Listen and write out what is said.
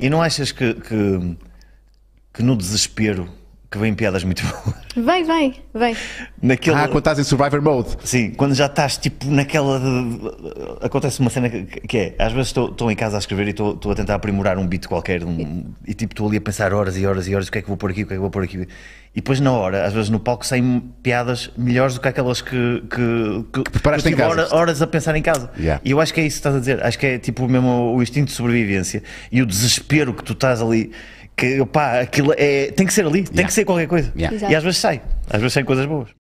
E não achas que, que, que no desespero que vêm piadas muito boas? Vem, vem, vem. Naquele, Ah, quando estás em Survivor Mode. Sim, quando já estás tipo naquela. de- Acontece uma cena que, que é: às vezes estou em casa a escrever e estou a tentar aprimorar um beat qualquer um- e tipo estou ali a pensar horas e horas e horas o que é que vou pôr aqui, o que é que vou pôr aqui. E depois na hora, às vezes no palco saem piadas melhores do que aquelas que, que, que, preparaste eu tive em casa. hora- horas a pensar em casa. Yeah. E eu acho que é isso que estás a dizer. Acho que é tipo mesmo o instinto de sobrevivência e o desespero que tu estás ali. Que pá, aquilo é, tem que ser ali, tem Yeah. que ser qualquer coisa. Yeah. E às vezes sai, às vezes saem coisas boas.